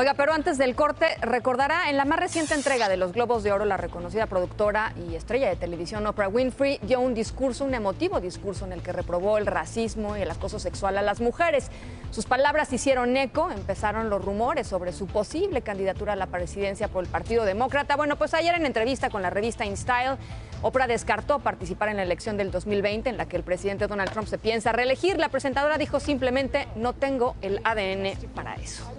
Oiga, pero antes del corte, recordará en la más reciente entrega de los Globos de Oro, la reconocida productora y estrella de televisión Oprah Winfrey dio un discurso, un emotivo discurso en el que reprobó el racismo y el acoso sexual a las mujeres. Sus palabras hicieron eco, empezaron los rumores sobre su posible candidatura a la presidencia por el Partido Demócrata. Bueno, pues ayer en entrevista con la revista InStyle, Oprah descartó participar en la elección del 2020 en la que el presidente Donald Trump se piensa reelegir. La presentadora dijo simplemente, no tengo el ADN para eso.